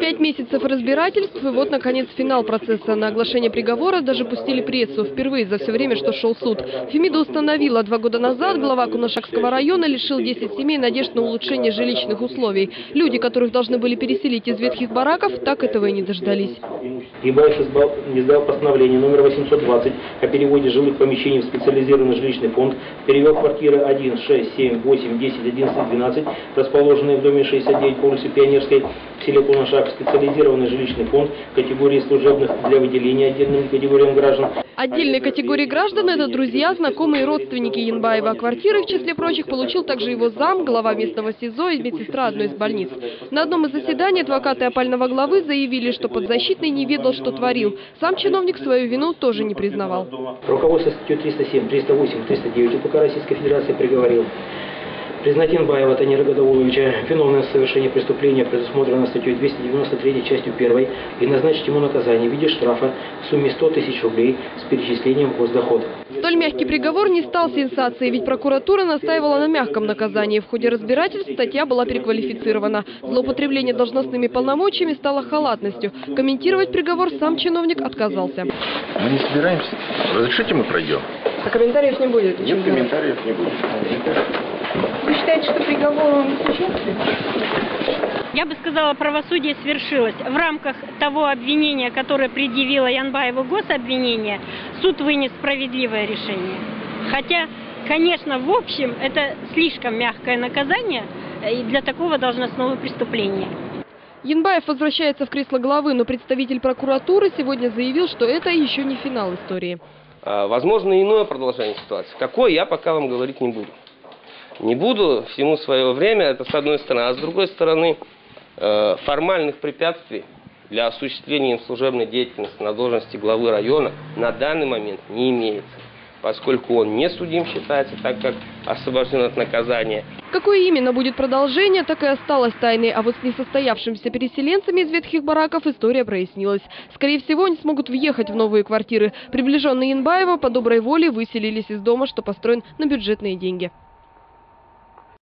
Пять месяцев разбирательств, и вот, наконец, финал процесса. На оглашение приговора даже пустили прессу. Впервые за все время, что шел суд. Фемида установила, два года назад глава Кунашакского района лишил 10 семей надежд на улучшение жилищных условий. Люди, которых должны были переселить из ветхих бараков, так этого и не дождались. Избал- издал постановление номер 820 о переводе жилых помещений в специализированный жилищный фонд, перевел квартиры 1, 6, 7, 8, 10, 11, 12, расположенные в доме 69 по улице Пионерской в селе Кунашак в специализированный жилищный фонд категории служебных для выделения отдельным категориям граждан. Отдельной категории граждан – это друзья, знакомые и родственники Янбаева. Квартиры, в числе прочих, получил также его зам, глава местного СИЗО и медсестра одной из больниц. На одном из заседаний адвокаты опального главы заявили, что подзащитный не ведал, что творил. Сам чиновник свою вину тоже не признавал. Руководство статью 307, 308, 309 УПК Российской Федерации приговорил признать Янбаева Танира Гадауловича виновным в совершении преступления, предусмотренного статьей 293 частью 1, и назначить ему наказание в виде штрафа в сумме 100 тысяч рублей с перечислением в госдоход. Столь мягкий приговор не стал сенсацией, ведь прокуратура настаивала на мягком наказании. В ходе разбирательств статья была переквалифицирована. Злоупотребление должностными полномочиями стало халатностью. Комментировать приговор сам чиновник отказался. Мы не собираемся. Разрешите мы пройдем? А комментариев не будет? Нет комментариев не будет. Вы считаете, что приговор несущественный? Я бы сказала, правосудие свершилось. В рамках того обвинения, которое предъявила Янбаеву гособвинение, суд вынес справедливое решение. Хотя, конечно, в общем, это слишком мягкое наказание э, и для такого должностного преступления. Янбаев возвращается в кресло главы, но представитель прокуратуры сегодня заявил, что это еще не финал истории. А, Возможно, иное продолжение ситуации. Какое, я пока вам говорить не буду. Не буду, всему свое время, это с одной стороны. А с другой стороны, э, формальных препятствий для осуществления служебной деятельности на должности главы района на данный момент не имеется. Поскольку он не судим считается, так как освобожден от наказания. Какое именно будет продолжение, так и осталось тайной. А вот с несостоявшимися переселенцами из ветхих бараков история прояснилась. Скорее всего, они смогут въехать в новые квартиры. Приближенные Янбаева по доброй воле выселились из дома, что построен на бюджетные деньги.